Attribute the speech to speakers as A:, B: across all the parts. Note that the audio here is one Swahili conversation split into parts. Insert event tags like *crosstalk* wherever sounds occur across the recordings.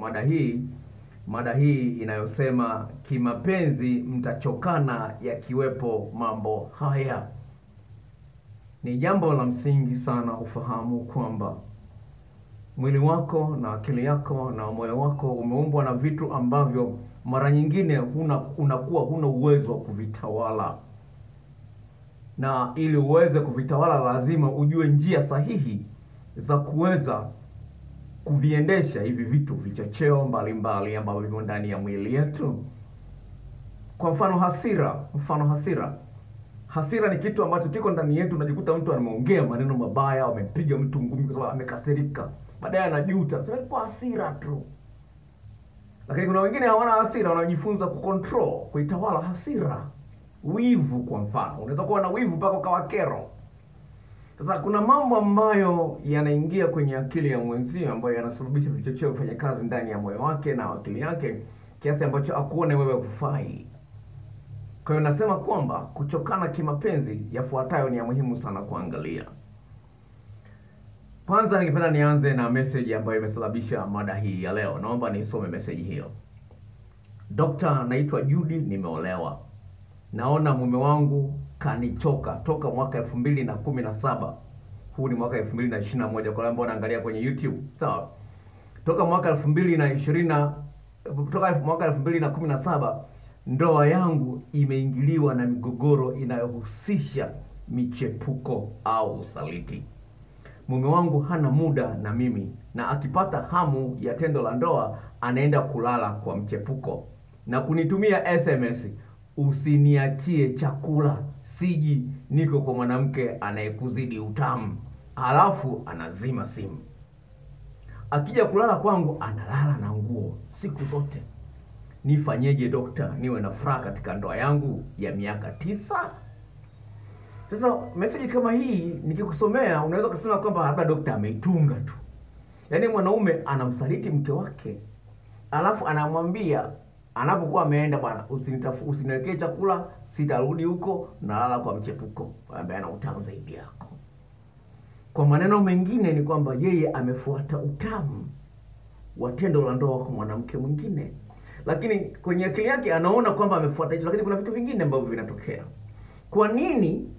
A: mada hii mada hii inayosema kimapenzi mtachokana yakiwepo mambo haya. Ni jambo la msingi sana ufahamu kwamba mwili wako na akili yako na moyo wako umeumbwa na vitu ambavyo mara nyingine huna unakuwa huna uwezo wa kuvitawala, na ili uweze kuvitawala lazima ujue njia sahihi za kuweza kuviendesha hivi vitu vichocheo mbalimbali ambavyo vimo ndani ya mwili yetu. Kwa mfano hasira, mfano hasira. Hasira ni kitu ambacho kiko ndani yetu. Unajikuta mtu ameongea maneno mabaya, amepiga mtu ngumi kwa sababu amekasirika, baadaye anajuta, sema kwa hasira tu. Lakini kuna wengine hawana hasira, wanajifunza kucontrol, kuitawala hasira. Wivu kwa mfano, unaweza kuwa na wivu mpaka ukawa kero. Sasa kuna mambo ambayo yanaingia kwenye akili ya mwenzio ambayo yanasababisha vichocheo vifanye kazi ndani ya moyo wake na akili yake kiasi ambacho akuone wewe hufai. Kwa hiyo nasema kwamba kuchokana kimapenzi, yafuatayo ni ya muhimu sana kuangalia. Kwanza ningependa nianze na message ambayo imesababisha mada hii ya leo. Naomba nisome message hiyo. Dokta, naitwa Judy, nimeolewa. Naona mume wangu kanichoka toka mwaka elfu mbili na kumi na saba. Huu ni mwaka elfu mbili na ishirini na moja kwa ambao wanaangalia kwenye YouTube. Sawa, toka mwaka elfu mbili na ishirini na toka mwaka elfu mbili na kumi na saba ndoa yangu imeingiliwa na migogoro inayohusisha michepuko au usaliti. Mume wangu hana muda na mimi, na akipata hamu ya tendo la ndoa anaenda kulala kwa mchepuko na kunitumia SMS, usiniachie chakula, siji, niko kwa mwanamke anayekuzidi utamu. Halafu anazima simu. Akija kulala kwangu analala na nguo siku zote. Nifanyeje dokta, niwe na furaha katika ndoa yangu ya miaka tisa? Sasa meseji kama hii nikikusomea, unaweza kusema kwamba labda dokta ameitunga tu. Yaani mwanaume anamsaliti mke wake, alafu anamwambia anapokuwa ameenda, bwana, usiniwekee chakula, sitarudi huko, nalala kwa mchepuko ambaye ana utamu zaidi yako. Kwa maneno mengine ni kwamba yeye amefuata utamu wa tendo la ndoa kwa mwanamke mwingine, lakini kwenye akili yake anaona kwamba amefuata hicho, lakini kuna vitu vingine ambavyo vinatokea. Kwa nini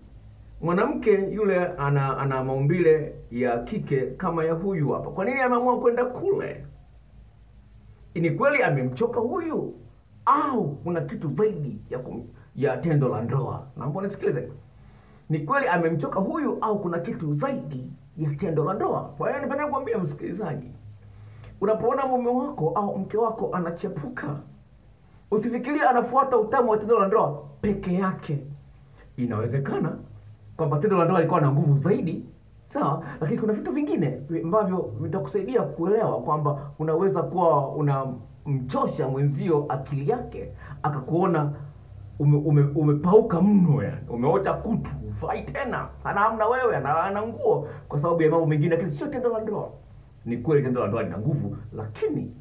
A: mwanamke yule ana ana maumbile ya kike kama ya huyu hapa? Kwa nini ameamua kwenda kule? Ni kweli amemchoka huyu au kuna kitu zaidi ya kum, ya tendo la ndoa? Naomba nisikilize. Ni kweli amemchoka huyu au kuna kitu zaidi ya tendo la ndoa? Kwa hiyo nipenda kuambia msikilizaji, unapoona mume wako au mke wako anachepuka, usifikirie anafuata utamu wa tendo la ndoa peke yake. Inawezekana kwamba tendo la ndoa lilikuwa na nguvu zaidi, sawa, lakini kuna vitu vingine ambavyo vitakusaidia kuelewa kwamba unaweza kuwa unamchosha mwenzio akili yake akakuona ume, ume, umepauka mno, yani umeota kutu, ufai tena, anaamna wewe, ana nguo kwa sababu ya mambo mengine, lakini sio tendo la ndoa. Ni kweli tendo la ndoa lina nguvu, lakini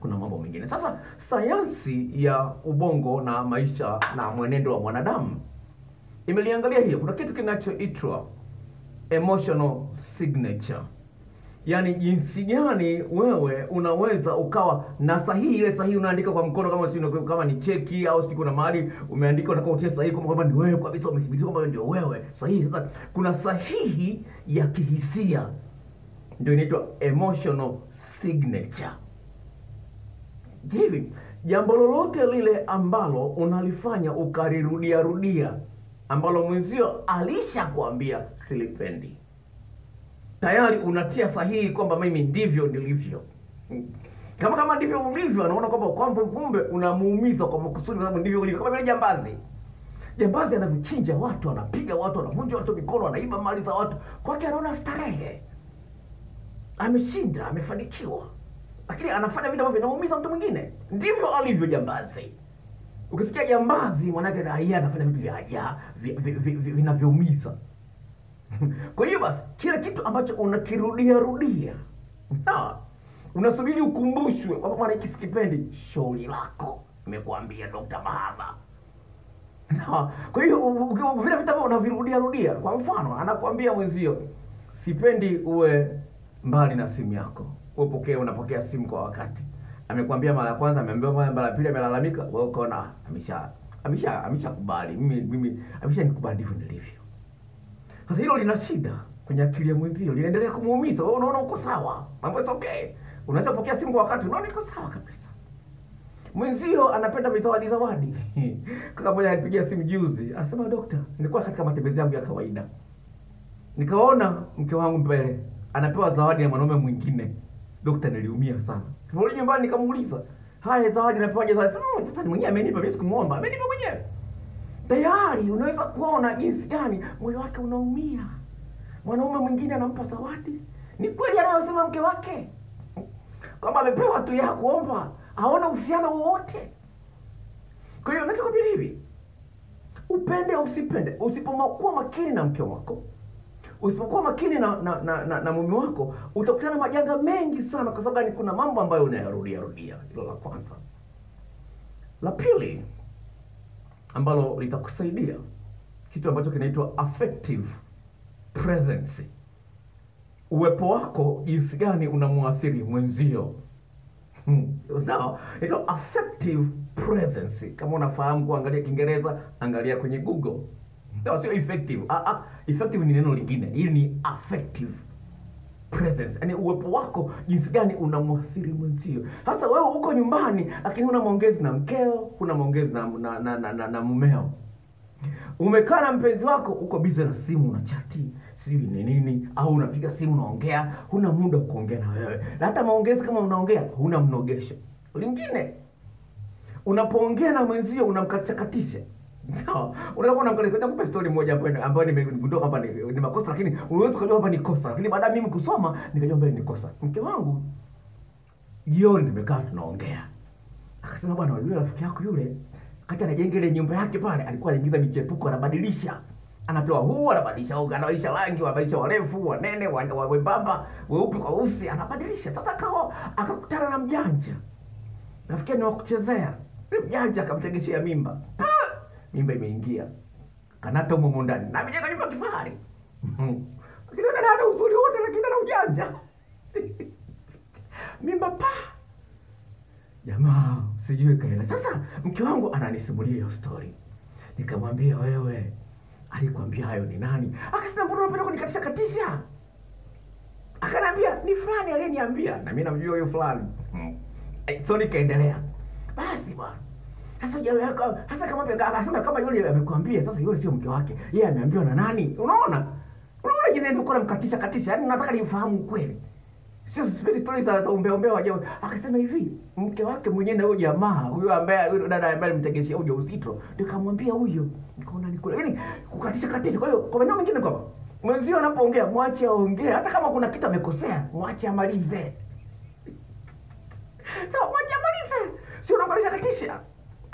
A: kuna mambo mengine. Sasa sayansi ya ubongo na maisha na mwenendo wa mwanadamu imeliangalia hiyo. Kuna kitu kinachoitwa emotional signature, yaani jinsi gani wewe unaweza ukawa na sahihi. Ile sahihi unaandika kwa mkono, kama si kama ni cheki au si kuna mahali umeandika, unataka utie sahihi kwamba kwamba ni wewe kabisa, umethibitisha kwamba ndio wewe sahihi. Sasa kuna sahihi ya kihisia, ndio inaitwa emotional signature. Hivi jambo lolote lile ambalo unalifanya ukarirudia rudia ambalo mwenzio alishakwambia silipendi, tayari unatia sahihi kwamba mimi ndivyo nilivyo. Kama kama ndivyo ulivyo, anaona kwamba kwamba kumbe unamuumiza kwa makusudi, sababu ndivyo ulivyo. Kama vile jambazi, jambazi anavichinja watu, anapiga watu, anavunja watu mikono, anaiba mali za watu, kwake anaona starehe, ameshinda, amefanikiwa, lakini anafanya vitu ambavyo vinamuumiza mtu mwingine. Ndivyo alivyo jambazi. Ukisikia jambazi mwanake raia anafanya vitu vya vinavyoumiza. *laughs* Kwa hiyo basi, kila kitu ambacho unakirudia rudia, unasubiri ukumbushwe kwamba bwana, hiki sikipendi, shauri lako, nimekuambia Dr. Mahaba. Kwa hiyo vile vitu ambavyo unavirudia rudia, kwa mfano anakuambia mwenzio, sipendi uwe mbali na simu yako, upokee, unapokea simu kwa wakati. Amekwambia mara ya kwanza, ameambiwa mara ya pili, amelalamika, wewe ukaona amesha amesha amesha ameshakubali mimi mimi ameshanikubali ndivyo nilivyo. Sasa hilo lina shida kwenye akili ya mwenzio, linaendelea kumuumiza. Wewe unaona uko sawa, mambo is okay, unaweza pokea simu kwa wakati, unaona iko sawa kabisa. Mwenzio anapenda vizawadi zawadi. *laughs* Kaka mmoja alipigia simu juzi, anasema dokta, nilikuwa katika matembezi yangu ya kawaida, nikaona mke wangu mbele anapewa zawadi na mwanaume mwingine. Dokta, niliumia sana. Rudi nyumbani nikamuuliza, haya zawadi napewaje? Zawadi "Mm, sasa mwenyewe amenipa, mimi sikumuomba, amenipa mwenyewe. Tayari unaweza kuona jinsi gani moyo wake unaumia. Mwanaume mwingine anampa zawadi. Ni kweli anayosema mke wake kama amepewa tu ya kuomba, haona uhusiano wowote. Kwa hiyo nachokwambia hivi, upende usipende, usipokuwa makini na mke wako, usipokuwa makini na na, na, na, na mume wako, utakutana na majanga mengi sana. Kwa sababu gani? Kuna mambo ambayo unayarudia rudia. Hilo la kwanza. La pili ambalo litakusaidia kitu ambacho kinaitwa affective presence. Uwepo wako jinsi gani unamwathiri mwenzio. Hmm, Sawa, affective presence. Kama unafahamu kuangalia Kiingereza, angalia kwenye Google. No, sio effective. Ah, ah, effective ni neno lingine. Hili ni affective presence, yani uwepo wako jinsi gani unamwathiri mwenzio. Sasa wewe uko nyumbani, lakini una maongezi na mkeo, una maongezi na, na, na, na, na, na mumeo. Umekaa na mpenzi wako, uko bize na simu, na chati sijui ni nini, au unapiga simu unaongea, huna muda wa kuongea na wewe, na hata maongezi kama unaongea huna mnogesho. Lingine, unapoongea na mwenzio unamkatisha katisha Sawa, unaweza kuona mkali kwenda kupa story moja hapo ambayo nimegundua kwamba ni, ni makosa, lakini unaweza kujua kwamba ni kosa, lakini baada mimi kusoma nikajua kwamba ni kosa. Mke wangu jioni tumekaa tunaongea, akasema bwana, yule rafiki yako yule kati anajenga ile nyumba yake pale, alikuwa anaingiza michepuko, anabadilisha Anapewa huu, anabadilisha huu, anabadilisha rangi, anabadilisha warefu, wanene, wa- wa- wembamba, weupe kwa weusi, anabadilisha. Sasa kao akakutana na mjanja, Nafikia ni wa kuchezea. Mjanja akamtegeshea mimba, Pa! Mimba imeingia, kanata humo ndani, na amejenga nyumba kifahari. Lakini dada hana uzuri wote, lakini ana ujanja. *laughs* Mimba pa. Jamaa sijui kaela. Sasa mke wangu ananisimulia hiyo story, nikamwambia wewe, alikwambia hayo ni nani? Akasema mbona unapenda kunikatisha katisha? Akanambia ni fulani aliyeniambia, na mimi namjua huyo fulani. Hmm. Eh, so nikaendelea. Basi bwana sasa sasa kama akasema kama yule amekwambia, sasa yule sio mke wake, yeye ameambiwa na nani? Unaona, unaona jina ndio kuna mkatisha katisha, yani nataka nifahamu kweli sio sipendi stori za umbea waje. Akasema hivi mke wake mwenyewe na huyo jamaa huyo ambaye huyo dada ambaye alimtegeshia ujauzito, ndio kamwambia huyo. Nikaona ni kweli, yaani kukatisha katisha. Kwa hiyo kwa maneno mengine kwamba mwenzio anapoongea mwache aongee, hata kama kuna kitu amekosea mwache amalize. *laughs* Sawa, mwache amalize, sio unamkatisha katisha,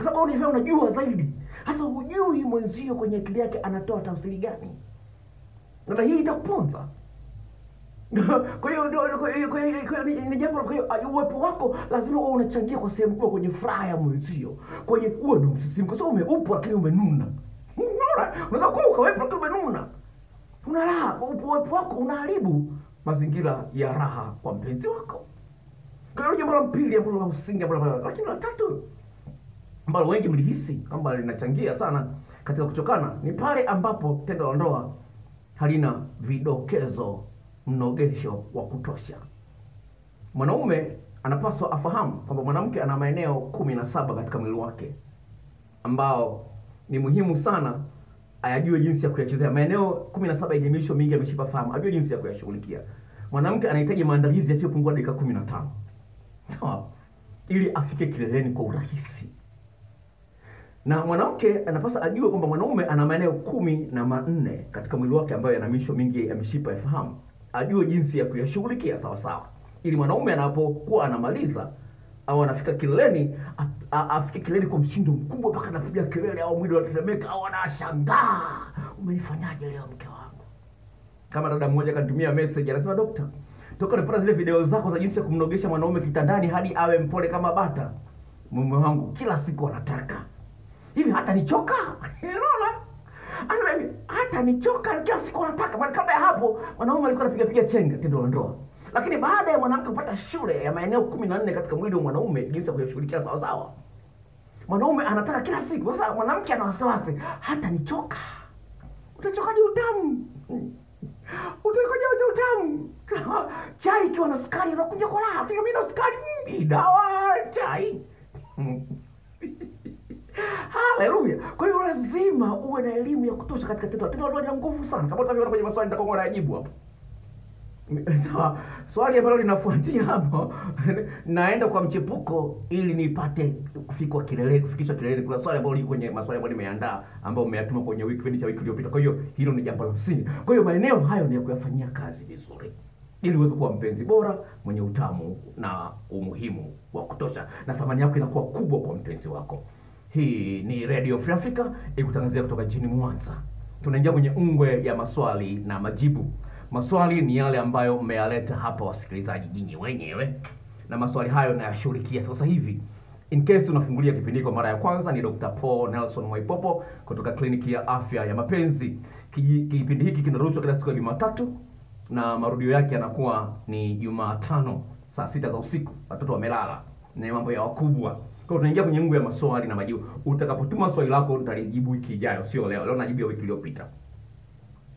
A: kwa sababu unajua unajua zaidi. Sasa hujui mwenzio kwenye akili yake anatoa tafsiri gani, na hii itakuponza *laughs* kwa hiyo ni- jambo jambo. Kwa hiyo ah, uwepo wako lazima uwe unachangia kwa sehemu kubwa kwenye furaha ya mwenzio, kwenye uwe na msisimko. Sio umeupo lakini umenuna. Unaweza kuwa ukawepo lakini umenuna, una raha. Uwepo wako unaharibu mazingira ya raha kwa mpenzi wako. Kwa hiyo jambo la pili ambalo la msingi ambalo lakini la tatu ambalo wengi mlihisi kwamba linachangia sana katika kuchokana ni pale ambapo tendo la ndoa halina vidokezo mnogesho wa kutosha. Mwanaume anapaswa afahamu kwamba mwanamke ana maeneo kumi na saba katika mwili wake ambao ni muhimu sana ayajue jinsi ya kuyachezea. Maeneo kumi na saba yenye misho mingi ya mishipa fahamu, ajue jinsi ya kuyashughulikia. Mwanamke anahitaji maandalizi yasiyopungua dakika kumi na tano ili afike kileleni kwa urahisi na mwanamke anapaswa ajue kwamba mwanaume ana maeneo kumi na manne katika mwili wake ambayo yana misho mingi ya mishipa ya fahamu, ajue jinsi ya kuyashughulikia sawasawa, sawa, ili mwanaume anapokuwa anamaliza au anafika kileleni afike kileleni kwa mshindo mkubwa mpaka anapiga kelele au mwili unatetemeka au anashangaa, umenifanyaje leo mke wangu? Kama dada mmoja akanitumia message anasema, dokta, toka nipata zile video zako za jinsi ya kumnogesha mwanaume kitandani hadi awe mpole kama bata, mume wangu kila siku anataka hivi hata nichoka? Unaona Anasema hivi hata nichoka kila siku wanataka bali kabla ya hapo wanaume walikuwa wanapiga piga chenga tendo la ndoa. Lakini baada ya mwanamke kupata shule ya maeneo kumi na nne katika mwili wa mwanaume jinsi ya kuyashughulikia sawasawa. Mwanaume anataka kila siku. Sasa mwanamke ana wasiwasi hata nichoka. Utachokaje utamu? Utakoja uta utamu? *laughs* Chai ikiwa na sukari unakuja kwa raha mimi na sukari. Dawa chai *laughs* haleluya kwa hiyo lazima uwe na elimu ya kutosha katika tendo tendo la ndoa lina nguvu sana kama utavyoona kwenye maswali nitakuwa nayajibu hapo Sawa, *laughs* swali ambalo linafuatia hapo *laughs* naenda kwa mchepuko ili nipate kufikwa kileleni, kufikishwa kileleni. Kuna swali ambalo liko kwenye maswali ambayo nimeandaa ambayo umeyatuma kwenye wiki kipindi cha wiki iliyopita. Kwa hiyo hilo ni jambo la msingi. Kwa hiyo maeneo hayo ni ya kuyafanyia kazi vizuri ili uweze kuwa mpenzi bora mwenye utamu na umuhimu wa kutosha, na thamani yako inakuwa kubwa kwa mpenzi wako. Hii ni Radio Free Africa ikutangazia kutoka jijini Mwanza. Tunaingia kwenye ungwe ya maswali na majibu. Maswali ni yale ambayo mmeyaleta hapa wasikilizaji nyinyi wenyewe, na maswali hayo nayashughulikia sasa hivi. In case unafungulia kipindi kwa mara ya kwanza, ni Dr. Paul Nelson Mwaipopo kutoka kliniki ya afya ya mapenzi. Kipindi hiki kinarushwa kila siku ya Jumatatu na marudio yake yanakuwa ni Jumatano saa sita za usiku, watoto wamelala, ni mambo ya wakubwa. Kwa tunaingia kwenye ngu ya maswali na majibu. Utakapotuma swali lako nitalijibu wiki ijayo, sio leo. Leo najibu ya wiki iliyopita.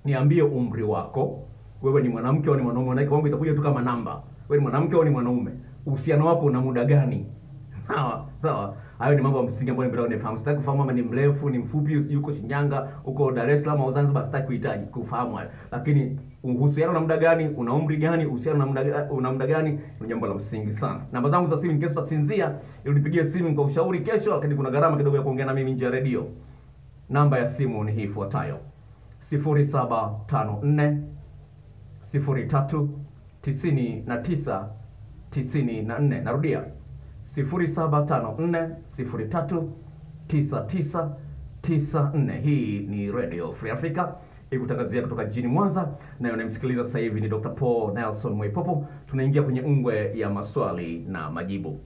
A: Niambie umri wako, wewe ni mwanamke au ni mwanaume? Maana kwangu itakuja tu kama namba. Wewe ni mwanamke au ni mwanaume? Uhusiano wako una muda gani? Sawa sawa, hayo ni mambo ya msingi ambayo nipenda kunifahamu. Sitaki kufahamu kama ni mrefu, ni mfupi, yuko Shinyanga, uko Dar es Salaam au Zanzibar. Sitaki kuhitaji kufahamu hayo, lakini uhusiano na muda gani, una umri gani, uhusiano na muda una muda gani, ni jambo la msingi sana. Namba zangu za simu, in case utasinzia, ili nipigie simu kwa ushauri kesho, lakini kuna gharama kidogo ya kuongea na mimi nje ya redio. Namba ya simu ni hii ifuatayo: 0754 03 99 94. Narudia 0754 03 99 94. Hii ni Radio Free Africa ikutangazia kutoka jijini Mwanza, na unayemsikiliza sasa hivi ni Dr. Paul Nelson Mwaipopo. Tunaingia kwenye ungwe ya maswali na majibu.